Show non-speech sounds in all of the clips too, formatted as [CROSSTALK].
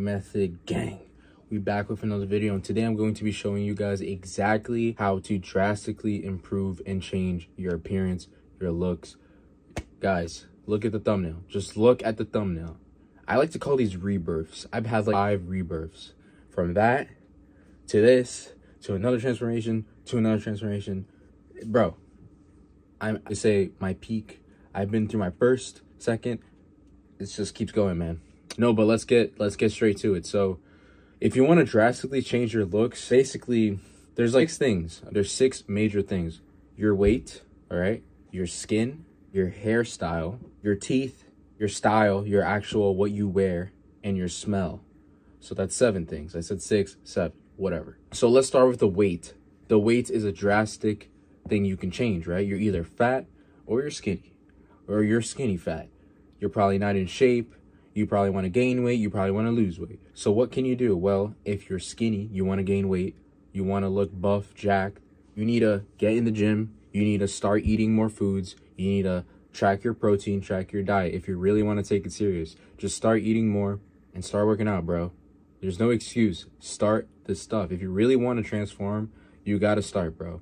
Method Gang. We back with another video and today I'm going to be showing you guys exactly how to drastically improve and change your appearance, your looks. Guys, look at the thumbnail. Just look at the thumbnail. I like to call these rebirths. I've had like five rebirths. From that to this to another transformation to another transformation. Bro, I'm I say my peak. I've been through my first, second. It just keeps going, man. No, but let's get let's get straight to it. So, if you want to drastically change your looks, basically there's like things. There's six major things. Your weight, all right? Your skin, your hairstyle, your teeth, your style, your actual what you wear, and your smell. So that's seven things. I said six, seven, whatever. So let's start with the weight. The weight is a drastic thing you can change, right? You're either fat or you're skinny, or you're skinny fat. You're probably not in shape. You probably want to gain weight. You probably want to lose weight. So what can you do? Well, if you're skinny, you want to gain weight. You want to look buff, jacked. You need to get in the gym. You need to start eating more foods. You need to track your protein, track your diet. If you really want to take it serious, just start eating more and start working out, bro. There's no excuse. Start the stuff. If you really want to transform, you got to start, bro.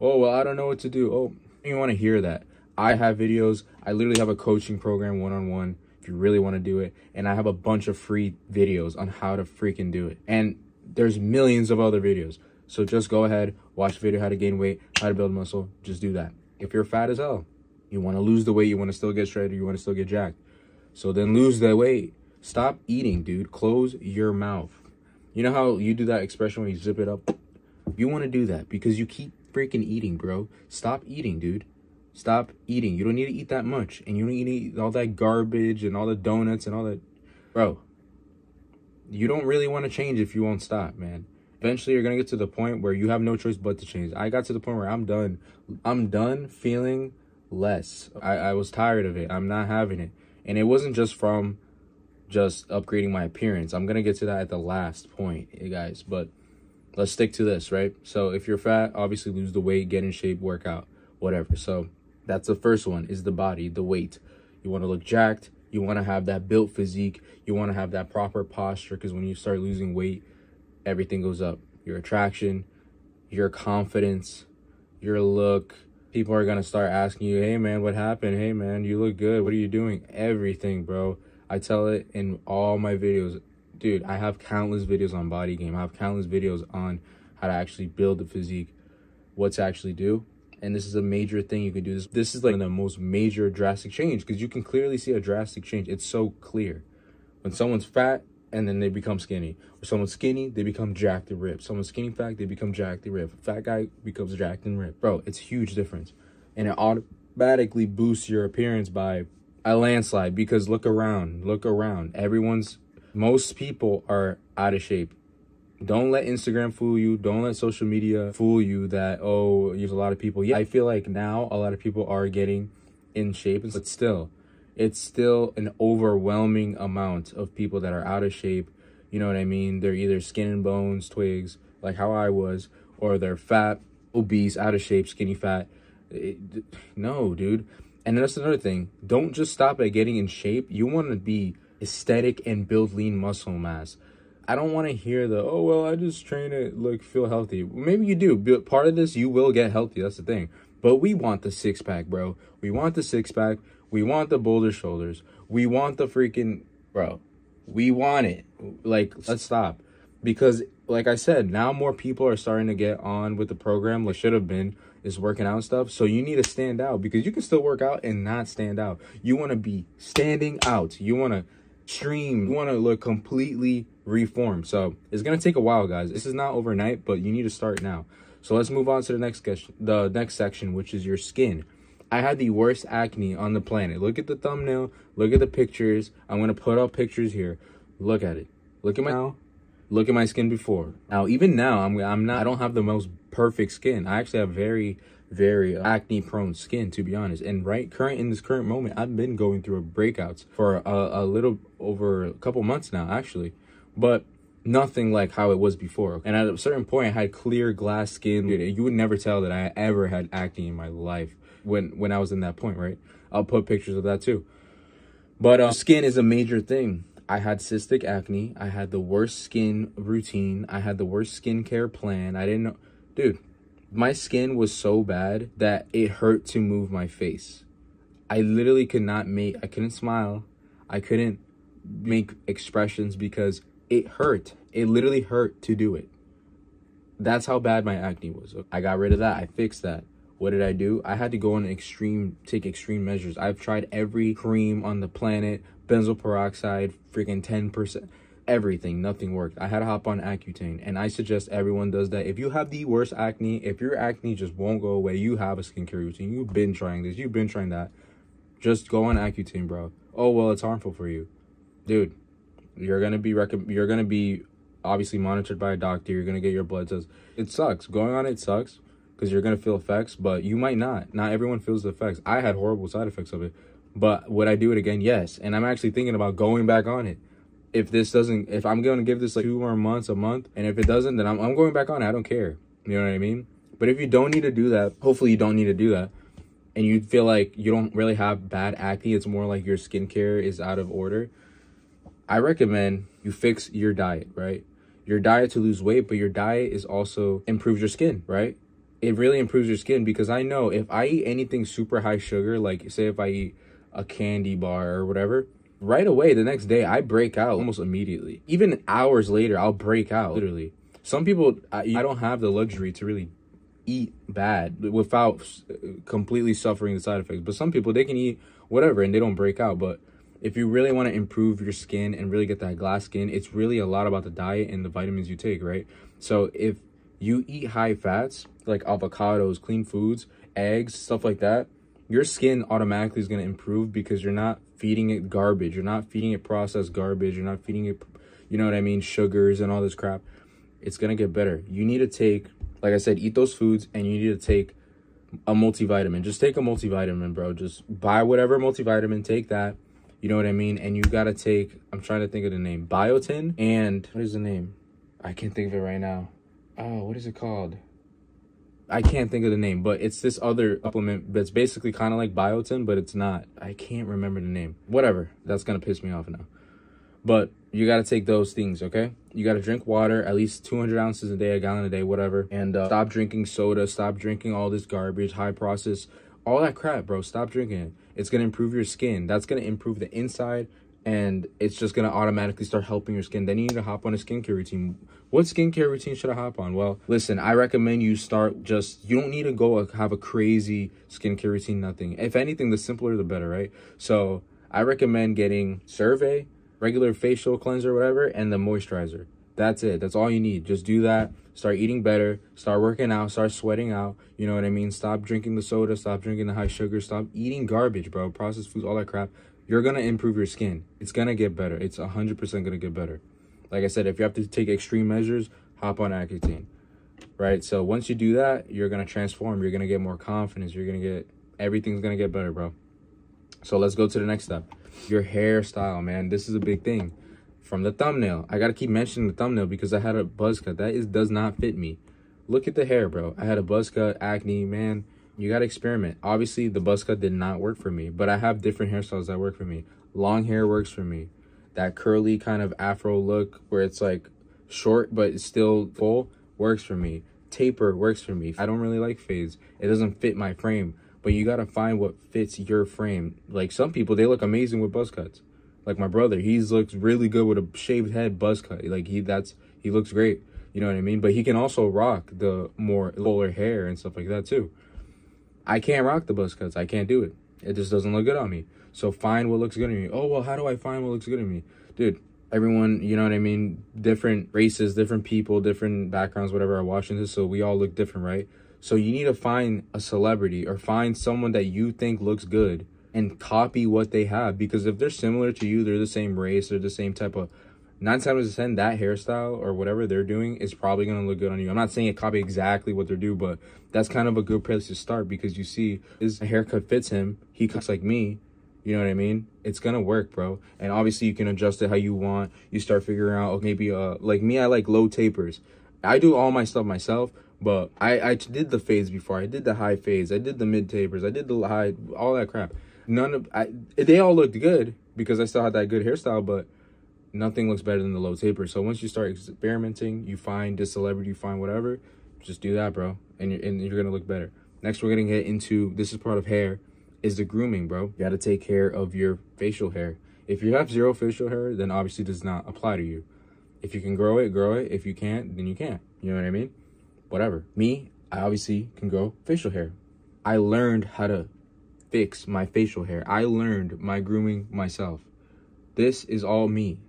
Oh, well, I don't know what to do. Oh, you want to hear that. I have videos. I literally have a coaching program one-on-one if you really want to do it. And I have a bunch of free videos on how to freaking do it. And there's millions of other videos. So just go ahead, watch the video how to gain weight, how to build muscle. Just do that. If you're fat as hell, you want to lose the weight, you want to still get shredded, you want to still get jacked. So then lose the weight Stop eating, dude. Close your mouth. You know how you do that expression when you zip it up? You want to do that because you keep freaking eating, bro. Stop eating, dude. Stop eating. You don't need to eat that much. And you don't need to eat all that garbage and all the donuts and all that. Bro, you don't really want to change if you won't stop, man. Eventually, you're going to get to the point where you have no choice but to change. I got to the point where I'm done. I'm done feeling less. I, I was tired of it. I'm not having it. And it wasn't just from just upgrading my appearance. I'm going to get to that at the last point, guys, but let's stick to this, right? So if you're fat, obviously lose the weight, get in shape, work out, whatever. So that's the first one is the body, the weight. You want to look jacked. You want to have that built physique. You want to have that proper posture because when you start losing weight, everything goes up. Your attraction, your confidence, your look. People are going to start asking you, hey, man, what happened? Hey, man, you look good. What are you doing? Everything, bro I tell it in all my videos. Dude, I have countless videos on body game. I have countless videos on how to actually build the physique, what to actually do. And this is a major thing you can do. This, this is like the most major drastic change because you can clearly see a drastic change. It's so clear. When someone's fat and then they become skinny. Or someone's skinny, they become jacked and ripped. Someone's skinny fat, they become jacked and ripped. Fat guy becomes jacked and ripped. Bro, it's huge difference. And it automatically boosts your appearance by a landslide because look around, look around. Everyone's, most people are out of shape. Don't let Instagram fool you. Don't let social media fool you that, oh, there's a lot of people. Yeah, I feel like now a lot of people are getting in shape, but still, it's still an overwhelming amount of people that are out of shape. You know what I mean? They're either skin and bones, twigs, like how I was, or they're fat, obese, out of shape, skinny fat. It, no, dude and that's another thing. Don't just stop at getting in shape. You want to be aesthetic and build lean muscle mass. I don't want to hear the, oh, well, I just train it, like, feel healthy. Maybe you do, but part of this, you will get healthy. That's the thing. But we want the six pack, bro. We want the six pack. We want the boulder shoulders. We want the freaking, bro. We want it. Like, let's stop. Because, like I said, now more people are starting to get on with the program, like should have been is working out and stuff. So you need to stand out because you can still work out and not stand out. You want to be standing out. You want to stream. You want to look completely reformed. So it's to take a while, guys. This is not overnight, but you need to start now. So let's move on to the next the next section, which is your skin. I had the worst acne on the planet. Look at the thumbnail. Look at the pictures. I'm to put up pictures here. Look at it. Look at my look at my skin before. Now, even now, I'm I'm not I don't have the most perfect skin. I actually have very very acne prone skin to be honest and right current in this current moment i've been going through a breakouts for a, a little over a couple months now actually but nothing like how it was before and at a certain point i had clear glass skin you would never tell that i ever had acne in my life when when i was in that point right i'll put pictures of that too but uh, skin is a major thing I had cystic acne. I had the worst skin routine. I had the worst skincare plan. I didn't know. Dude, my skin was so bad that it hurt to move my face. I literally could not make, I couldn't smile. I couldn't make expressions because it hurt. It literally hurt to do it. That's how bad my acne was. I got rid of that. I fixed that. What did I do? I had to go on extreme, take extreme measures. I've tried every cream on the planet, benzoyl peroxide, freaking 10%, everything. Nothing worked. I had to hop on Accutane. And I suggest everyone does that. If you have the worst acne, if your acne just won't go away, you have a skincare routine. You've been trying this. You've been trying that. Just go on Accutane, bro. Oh, well, it's harmful for you. Dude, you're to be, rec- you're to be obviously monitored by a doctor. You're to get your blood tests. It sucks. Going on it sucks because you're to feel effects, but you might not. Not everyone feels the effects. I had horrible side effects of it. But would I do it again? Yes. And I'm actually thinking about going back on it. If this doesn't, if I'm going to give this like two more months, a month, and if it doesn't, then I'm, I'm going back on. I don't care. You know what I mean? But if you don't need to do that, hopefully you don't need to do that, and you feel like you don't really have bad acne, it's more like your skincare is out of order, I recommend you fix your diet, right? Your diet to lose weight, but your diet is also improves your skin, right? It really improves your skin because I know if I eat anything super high sugar, like say if I eat a candy bar or whatever, right away the next day I break out almost immediately. Even hours later, I'll break out literally. Some people, I, I don't have the luxury to really eat bad without completely suffering the side effects. But some people, they can eat whatever and they don't break out. But if you really want to improve your skin and really get that glass skin, it's really a lot about the diet and the vitamins you take, right? So if you eat high fats, like avocados, clean foods, eggs, stuff like that, your skin automatically is going to improve because you're not feeding it garbage. You're not feeding it processed garbage. You're not feeding it, you know what I mean, sugars and all this crap. It's going to get better. You need to take, like I said, eat those foods and you need to take a multivitamin. Just take a multivitamin, bro. Just buy whatever multivitamin, take that. You know what I mean? And you got to take, I'm trying to think of the name, biotin and, what is the name? I can't think of it right now. Oh, what is it called? I can't think of the name, but it's this other supplement that's basically kind of like biotin, but it's not. I can't remember the name. Whatever. That's going to piss me off now. But you got to take those things, okay? You got to drink water, at least 200 ounces a day, a gallon a day, whatever. And uh, stop drinking soda. Stop drinking all this garbage, high process, all that crap, bro. Stop drinking it. It's going to improve your skin. That's going to improve the inside and it's just going to automatically start helping your skin. Then you need to hop on a skincare routine. What skincare routine should I hop on? Well, listen, I recommend you start just, you don't need to go uh, have a crazy skincare routine, nothing. If anything, the simpler the better, right? So I recommend getting CeraVe, regular facial cleanser, whatever, and the moisturizer. That's it. That's all you need. Just do that. Start eating better. Start working out. Start sweating out. You know what I mean? Stop drinking the soda. Stop drinking the high sugar. Stop eating garbage, bro. Processed foods, all that crap you're gonna improve your skin. It's gonna get better. It's 100% gonna get better. Like I said, if you have to take extreme measures, hop on Accutane, right? So once you do that, you're gonna transform. You're gonna get more confidence. You're gonna get, everything's gonna get better, bro. So let's go to the next step. Your hairstyle, man. This is a big thing. From the thumbnail, I gotta keep mentioning the thumbnail because I had a buzz cut. That is does not fit me. Look at the hair, bro. I had a buzz cut, acne, man you got to experiment. Obviously, the buzz cut did not work for me, but I have different hairstyles that work for me. Long hair works for me. That curly kind of afro look where it's like short but it's still full works for me. Taper works for me. I don't really like fades. It doesn't fit my frame, but you got to find what fits your frame. Like some people, they look amazing with buzz cuts. Like my brother, he's looks really good with a shaved head buzz cut. Like he that's he looks great. You know what I mean? But he can also rock the more fuller hair and stuff like that too. I can't rock the buzz cuts. I can't do it. It just doesn't look good on me. So find what looks good on me. Oh, well, how do I find what looks good on me? Dude, everyone, you know what I mean? Different races, different people, different backgrounds, whatever are watching this. So we all look different, right? So you need to find a celebrity or find someone that you think looks good and copy what they have. Because if they're similar to you, they're the same race, they're the same type of nine times out of ten, that hairstyle or whatever they're doing is probably gonna look good on you. I'm not saying it copy exactly what they're doing, but that's kind of a good place to start because you see his haircut fits him. He cuts like me. You know what I mean? It's gonna work, bro. And obviously you can adjust it how you want. You start figuring out maybe uh like me, I like low tapers. I do all my stuff myself, but I I did the fades before. I did the high fades. I did the mid tapers. I did the high all that crap. None of I they all looked good because I still had that good hairstyle, but nothing looks better than the low taper. So once you start experimenting, you find this celebrity, you find whatever, just do that, bro, and you're, and you're gonna look better. Next, we're gonna get into this is part of hair, is the grooming, bro. You gotta take care of your facial hair. If you have zero facial hair, then obviously does not apply to you. If you can grow it, grow it. If you can't, then you can't. You know what I mean? Whatever. Me, I obviously can grow facial hair. I learned how to fix my facial hair. I learned my grooming myself. This is all me.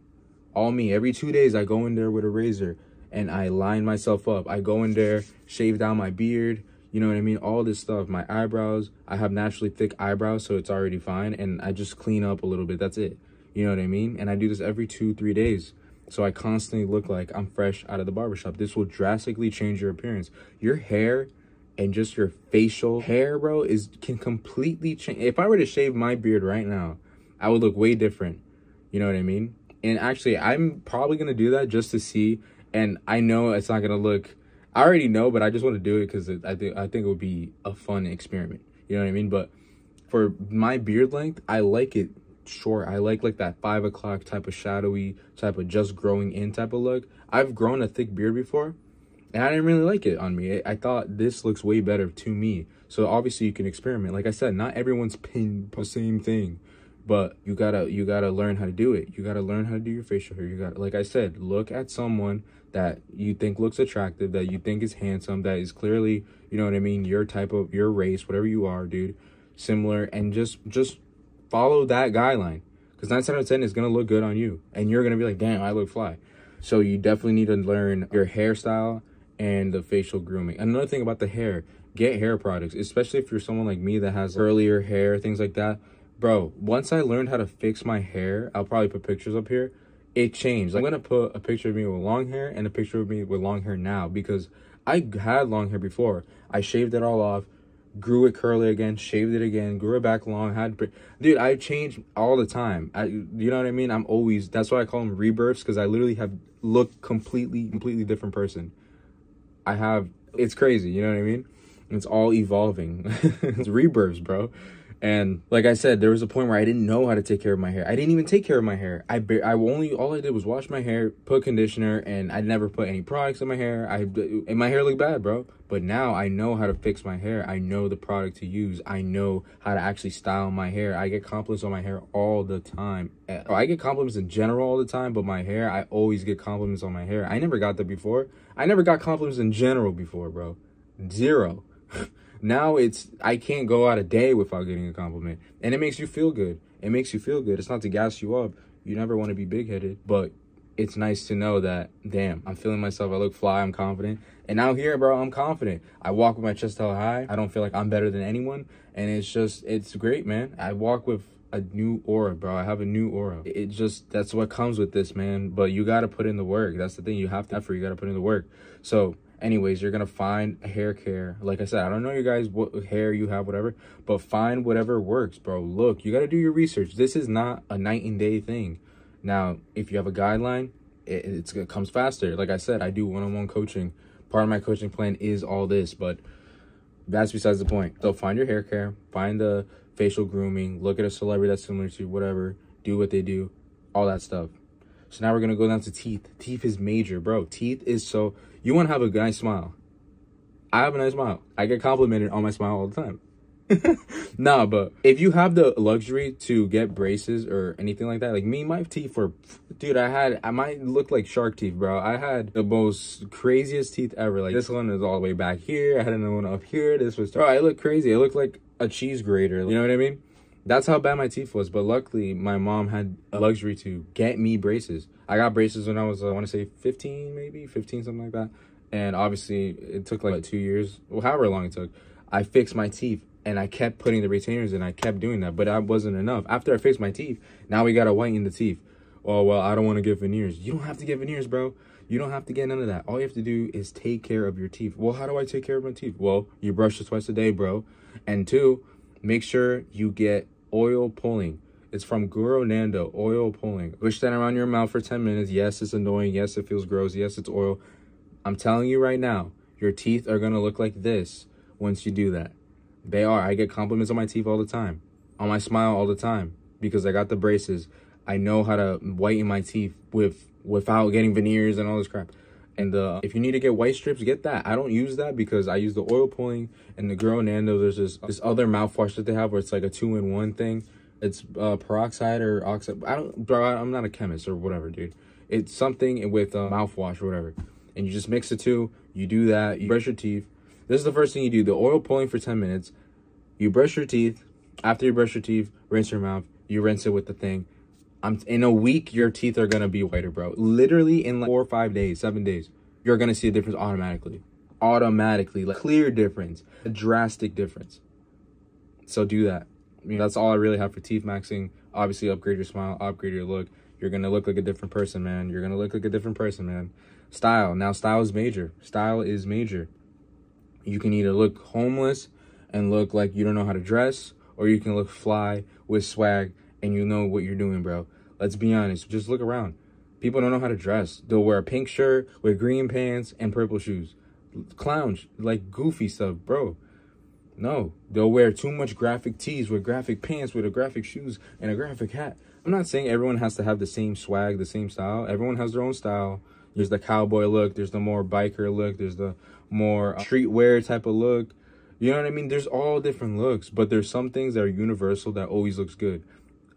All me. Every two days, I go in there with a razor and I line myself up. I go in there, shave down my beard, you know what I mean? All this stuff. My eyebrows, I have naturally thick eyebrows, so it's already fine. And I just clean up a little bit. That's it. You know what I mean? And I do this every two, three days. So I constantly look like I'm fresh out of the barbershop. This will drastically change your appearance. Your hair and just your facial hair, bro, is can completely change. If I were to shave my beard right now, I would look way different. You know what I mean? And actually, I'm probably going to do that just to see. And I know it's not to look I already know, but I just want to do it because I think I think it would be a fun experiment. You know what I mean? But for my beard length, I like it short. I like like that five o'clock type of shadowy type of just growing in type of look. I've grown a thick beard before, and I didn't really like it on me. I, I thought this looks way better to me. So obviously you can experiment. Like I said, not everyone's pin the same thing but you gotta you gotta learn how to do it you gotta learn how to do your facial hair you gotta like i said look at someone that you think looks attractive that you think is handsome that is clearly you know what i mean your type of your race whatever you are dude similar and just just follow that guideline. Because 9 out of 10 is gonna look good on you and you're gonna be like damn i look fly. So you definitely need to learn your hairstyle and the facial grooming. Another thing about the hair get hair products especially if you're someone like me that has curlier hair things like that. Bro, once I learned how to fix my hair, I'll probably put pictures up here. It changed. I'm gonna put a picture of me with long hair and a picture of me with long hair now because I had long hair before. I shaved it all off, grew it curly again, shaved it again, grew it back long. Had dude, I change all the time. I, you know what I mean? I'm always. That's why I call them rebirths because I literally have looked completely, completely different person. I have. It's crazy. You know what I mean? It's all evolving. [LAUGHS] it's rebirths, bro. And like I said, there was a point where I didn't know how to take care of my hair. I didn't even take care of my hair. I I only all I did was wash my hair, put conditioner, and I never put any products in my hair. I and my hair looked bad, bro. But now I know how to fix my hair. I know the product to use. I know how to actually style my hair. I get compliments on my hair all the time. Eh, I get compliments in general all the time, but my hair, I always get compliments on my hair. I never got that before. I never got compliments in general before, bro. Zero. [LAUGHS] Now it's I can't go out a day without getting a compliment, and it makes you feel good. It makes you feel good. It's not to gas you up. You never want to be big headed, but it's nice to know that damn, I'm feeling myself. I look fly. I'm confident, and now here, bro, I'm confident. I walk with my chest held high. I don't feel like I'm better than anyone, and it's just it's great, man. I walk with a new aura, bro. I have a new aura. It just that's what comes with this, man. But you got to put in the work. That's the thing. You have to effort. You got to put in the work. So anyways you're gonna find hair care. Like i said i don't know you guys what hair you have whatever but find whatever works bro. Look you got to do your research. This is not a night and day thing. Now if you have a guideline it, it's, it comes faster. Like i said i do one-on-one coaching. Part of my coaching plan is all this but that's besides the point. So find your hair care find the facial grooming look at a celebrity that's similar to you whatever do what they do all that stuff so now we're gonna go down to teeth. Teeth is major, bro. Teeth is so you want to have a nice smile. I have a nice smile. I get complimented on my smile all the time. [LAUGHS] nah, but if you have the luxury to get braces or anything like that, like me, my teeth were, dude, I had, I might look like shark teeth, bro. I had the most craziest teeth ever. Like this one is all the way back here. I had another one up here. This was, oh, bro, I look crazy. It looked like a cheese grater. You know what I mean? That's how bad my teeth was. But luckily, my mom had a luxury to get me braces. I got braces when I was, I want to say 15, maybe 15, something like that. And obviously, it took like two years, well, however long it took. I fixed my teeth and I kept putting the retainers in. I kept doing that, but that wasn't enough. After I fixed my teeth, now we got to whiten the teeth. Oh, well, I don't want to get veneers. You don't have to get veneers, bro. You don't have to get none of that. All you have to do is take care of your teeth. Well, how do I take care of my teeth? Well, you brush it twice a day, bro. And two, make sure you get oil pulling. It's from GuruNanda, oil pulling. Push that around your mouth for 10 minutes. Yes, it's annoying. Yes, it feels gross. Yes, it's oil. I'm telling you right now, your teeth are going to look like this once you do that. They are. I get compliments on my teeth all the time, on my smile all the time, because I got the braces. I know how to whiten my teeth with without getting veneers and all this crap. And uh, if you need to get white strips, get that. I don't use that because I use the oil pulling and the GuruNanda. There's this this other mouthwash that they have where it's like a two in one thing. It's uh, peroxide or oxide. I don't, bro. I'm not a chemist or whatever, dude. It's something with uh, mouthwash or whatever. And you just mix the two. You do that. You brush your teeth. This is the first thing you do. The oil pulling for 10 minutes. You brush your teeth. After you brush your teeth, rinse your mouth. You rinse it with the thing. I'm in a week, your teeth are gonna be whiter, bro. Literally in like four or five days, seven days, you're gonna see a difference automatically. Automatically, like clear difference, a drastic difference. So do that. I mean, that's all I really have for teeth maxing. Obviously, upgrade your smile, upgrade your look. You're gonna look like a different person, man. You're gonna look like a different person, man. Style. Now, style is major. Style is major. You can either look homeless and look like you don't know how to dress, or you can look fly with swag and you know what you're doing, bro. Let's be honest. Just look around. People don't know how to dress. They'll wear a pink shirt with green pants and purple shoes. Clowns, like goofy stuff, bro. No, they'll wear too much graphic tees with graphic pants with a graphic shoes and a graphic hat. I'm not saying everyone has to have the same swag, the same style. Everyone has their own style. There's the cowboy look. There's the more biker look. There's the more uh, streetwear type of look. You know what I mean? There's all different looks, but there's some things that are universal that always looks good.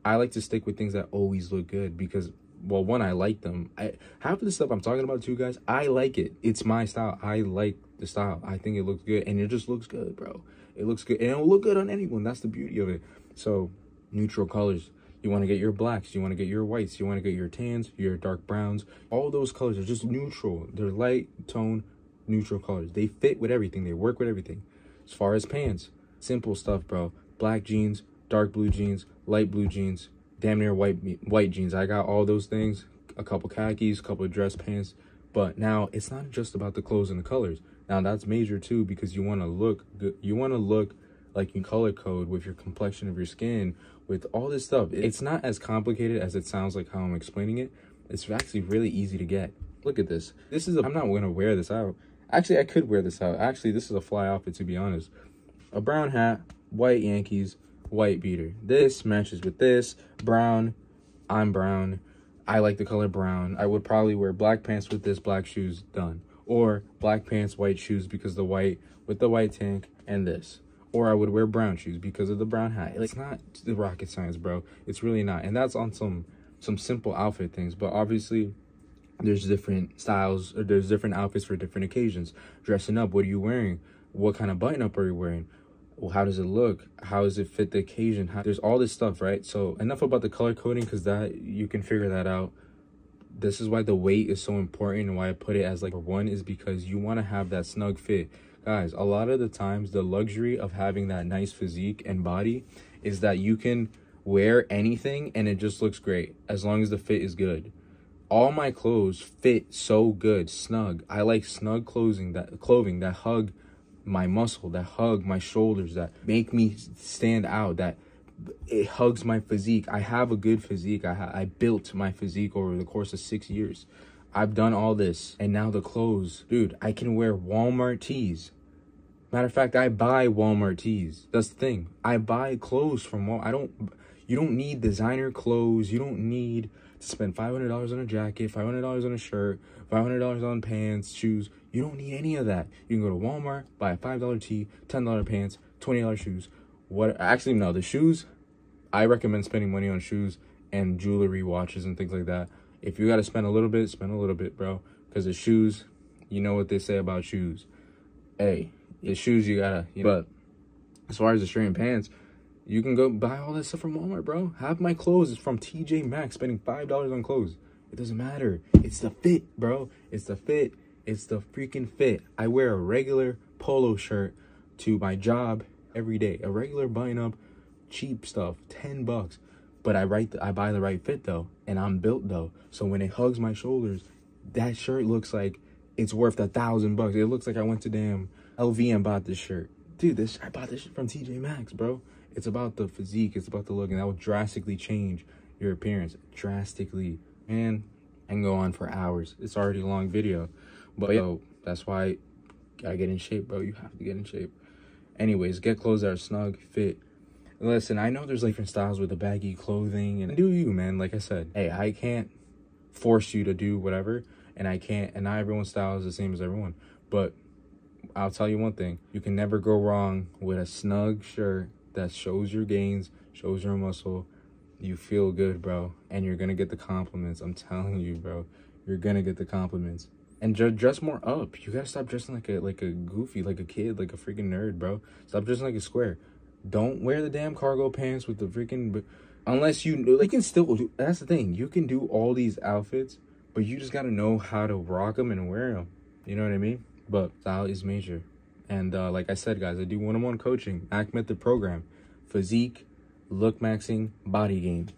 I like to stick with things that always look good because, well, one, I like them. I half of the stuff I'm talking about too, guys. I like it. It's my style. I like the style. I think it looks good, and it just looks good, bro. It looks good, and it'll look good on anyone. That's the beauty of it. So, neutral colors. You want to get your blacks. You want to get your whites. You want to get your tans, your dark browns. All those colors are just neutral. They're light tone, neutral colors. They fit with everything. They work with everything. As far as pants, simple stuff, bro. Black jeans, dark blue jeans, light blue jeans, damn near white white jeans. I got all those things, a couple khakis, a couple of dress pants. But now it's not just about the clothes and the colors. Now that's major too because you want to look good. You want to look like you color code with your complexion of your skin, with all this stuff. It's not as complicated as it sounds like how I'm explaining it. It's actually really easy to get. Look at this. This is, i am not going to wear this out. Actually, I could wear this out. Actually, this is a fly outfit to be honest. A brown hat, white Yankees, white beater. This matches with this. Brown. I'm brown. I like the color brown. I would probably wear black pants with this, black shoes, done. Or black pants, white shoes because the white with the white tank and this. Or I would wear brown shoes because of the brown hat. It's not the rocket science, bro. It's really not. And that's on some some simple outfit things. But obviously, there's different styles or there's different outfits for different occasions. Dressing up, what are you wearing? What kind of button up are you wearing? Well, how does it look? How does it fit the occasion? How, there's all this stuff, right? So enough about the color coding because that you can figure that out. This is why the weight is so important and why I put it as like one is because you want to have that snug fit. Guys, a lot of the times the luxury of having that nice physique and body is that you can wear anything and it just looks great as long as the fit is good. All my clothes fit so good, snug. I like snug clothing that clothing that hug my muscle, that hug my shoulders, that make me stand out, that it hugs my physique. I have a good physique. I, I built my physique over the course of six years. I've done all this. And now the clothes. Dude, I can wear Walmart tees. Matter of fact, I buy Walmart tees. That's the thing. I buy clothes from Walmart. I don't, you don't need designer clothes. You don't need spend $500 on a jacket, $500 on a shirt, $500 on pants, shoes. You don't need any of that. You can go to Walmart, buy a $5 tee, $10 pants, $20 shoes. What actually no, the shoes, I recommend spending money on shoes and jewelry, watches and things like that. If you got to spend a little bit, spend a little bit, bro, cuz the shoes, you know what they say about shoes. Hey, the shoes you got to, you know, but as far as the shirt and pants, you can go buy all that stuff from Walmart, bro. Have my clothes is from TJ Maxx, spending $5 on clothes. It doesn't matter. It's the fit, bro. It's the fit. It's the freaking fit. I wear a regular polo shirt to my job every day. A regular buying up cheap stuff, 10 bucks. But I write I buy the right fit though, and I'm built though. So when it hugs my shoulders, that shirt looks like it's worth a thousand bucks. It looks like I went to damn LV and bought this shirt. Dude, this I bought this shit from TJ Maxx, bro. It's about the physique, it's about the look, and that will drastically change your appearance. Drastically. Man, I can go on for hours. It's already a long video. But yo, that's why gotta get in shape, bro. You have to get in shape. Anyways, get clothes that are snug, fit. Listen, I know there's like different styles with the baggy clothing and do you, man. Like I said, hey, I can't force you to do whatever, and I can't, and not everyone's style is the same as everyone. But I'll tell you one thing: you can never go wrong with a snug shirt that shows your gains, shows your muscle. You feel good, bro, and you're gonna get the compliments. I'm telling you, bro, you're gonna get the compliments. And dress more up. You gotta stop dressing like a like a goofy, like a kid, like a freaking nerd, bro. Stop dressing like a square. Don't wear the damn cargo pants with the freaking. Unless you you can still do. That's the thing. You can do all these outfits, but you just gotta know how to rock them and wear them. You know what I mean? But style is major. And uh, like I said, guys, I do one-on-one coaching, Mac Method program, physique, look maxing, body game,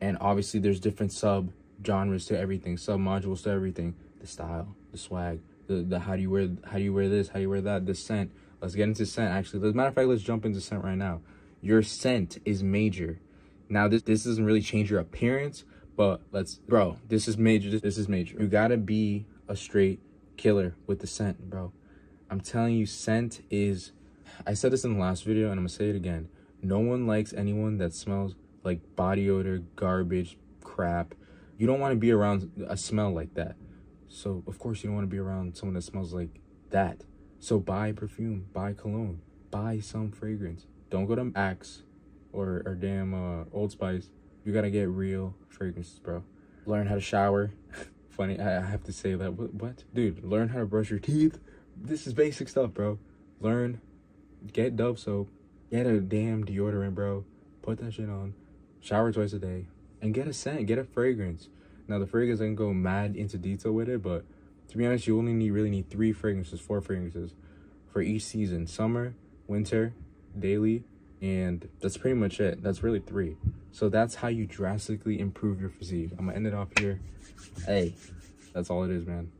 and obviously there's different sub genres to everything, sub modules to everything. The style, the swag, the the how do you wear how do you wear this, how do you wear that, the scent, Let's get into scent. Actually, as a matter of fact, let's jump into scent right now. Your scent is major. Now, this this doesn't really change your appearance, but let's, bro, this is major. This is major. You gotta be a straight killer with the scent, bro. I'm telling you, scent is. I said this in the last video, and I'm gonna say it again. No one likes anyone that smells like body odor, garbage, crap. You don't want to be around a smell like that. So, of course, you don't want to be around someone that smells like that. So buy perfume, buy cologne, buy some fragrance. Don't go to Axe or, or damn uh, Old Spice. You gotta get real fragrances, bro. Learn how to shower. [LAUGHS] Funny, I, I have to say that. What, what? Dude, learn how to brush your teeth. This is basic stuff, bro. Learn, get Dove soap, get a damn deodorant, bro. Put that shit on. Shower twice a day. And get a scent, get a fragrance. Now, the fragrance, I can go mad into detail with it, but to be honest, you only need really need three fragrances, four fragrances for each season: summer, winter, daily, and that's pretty much it. That's really three. So that's how you drastically improve your physique. I'm gonna end it off here. Hey, that's all it is, man.